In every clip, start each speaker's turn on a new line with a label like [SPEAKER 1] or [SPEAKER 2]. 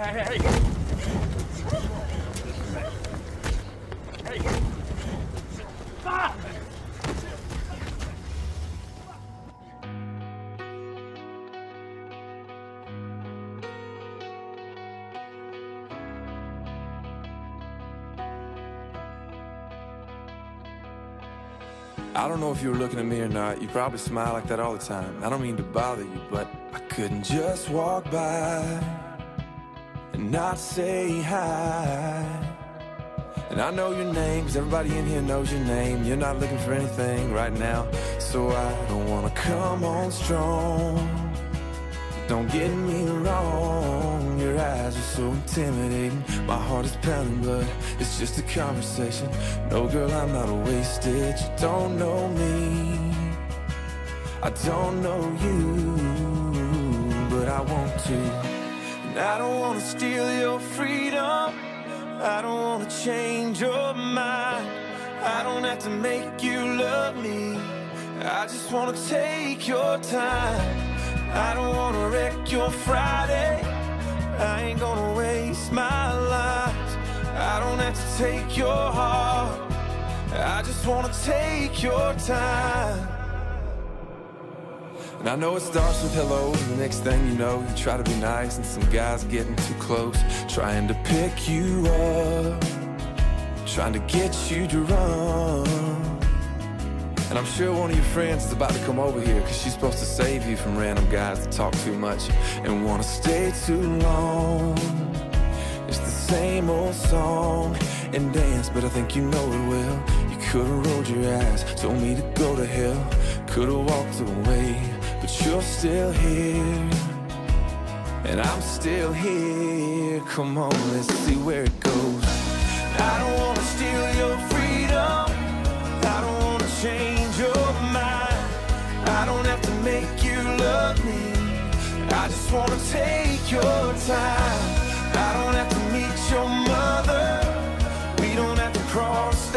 [SPEAKER 1] hey, hey. Ah!
[SPEAKER 2] I don't know if you were looking at me or not. You probably smile like that all the time. I don't mean to bother you, but I couldn't just walk by and not say hi. And I know your name, cause everybody in here knows your name. You're not looking for anything right now, so I don't wanna come on strong. Don't get me wrong, your eyes are so intimidating. My heart is pounding, but it's just a conversation. No, girl, I'm not a wasted. You don't know me, I don't know you, but I want to. I don't wanna steal your freedom. I don't wanna change your mind. I don't have to make you love me. I just wanna take your time. I don't wanna wreck your Friday. I ain't gonna waste my life. I don't have to take your heart. I just wanna take your time. And I know it starts with hello, and the next thing you know, you try to be nice, and some guy's getting too close, trying to pick you up, trying to get you to run. And I'm sure one of your friends is about to come over here, cause she's supposed to save you from random guys that talk too much and wanna stay too long. It's the same old song and dance, but I think you know it well. You could've rolled your eyes, told me to go to hell, could've walked away, but you're still here. And I'm still here. Come on, let's see where it goes. I don't wanna steal your freedom. I don't wanna change your mind. I don't have to make you love me. I just wanna take your time. I don't have to meet your mother. We don't have to cross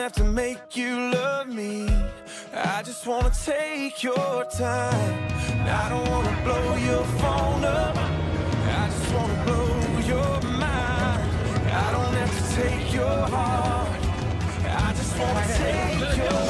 [SPEAKER 2] have to make you love me. I just wanna take your time. I don't wanna blow your phone up. I just wanna blow your mind. I don't have to take your heart. I just wanna take your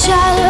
[SPEAKER 3] shallow.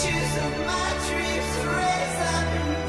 [SPEAKER 4] Pictures of my dreams raise up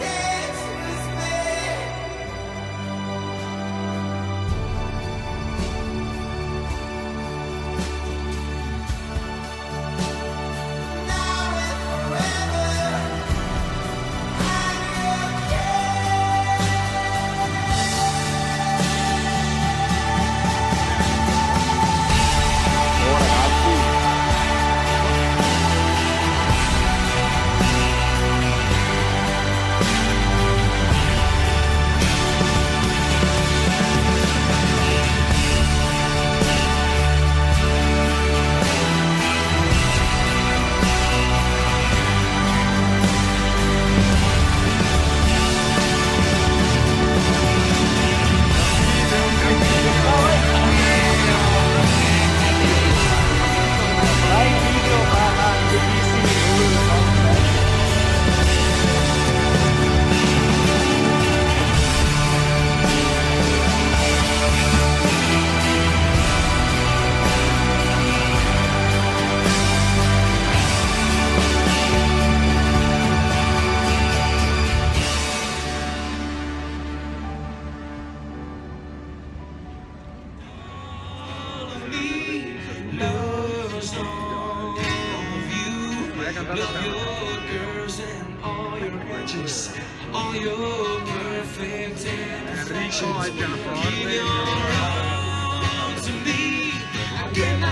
[SPEAKER 2] Love your girls and all your gorgeous, all your perfect imperfections. Give your all to me. I give my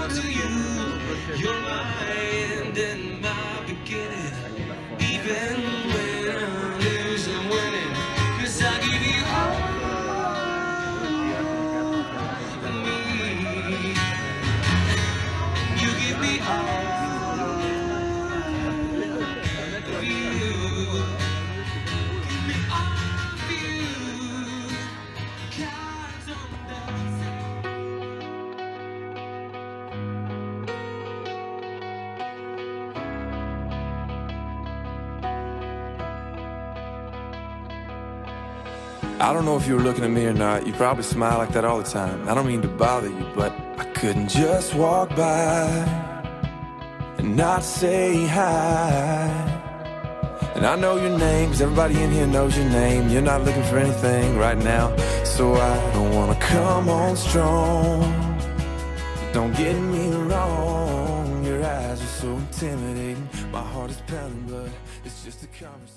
[SPEAKER 2] all to you. You're my end
[SPEAKER 5] I don't know if you were looking at me or not. You probably smile like that all the time. I don't mean to bother you, but I couldn't just walk by and not say hi. And I know your name, 'cause everybody in here knows your name. You're not looking for anything right now, so I don't wanna come on strong. Don't get me wrong, your eyes are so intimidating. My heart is pounding, but it's just a conversation.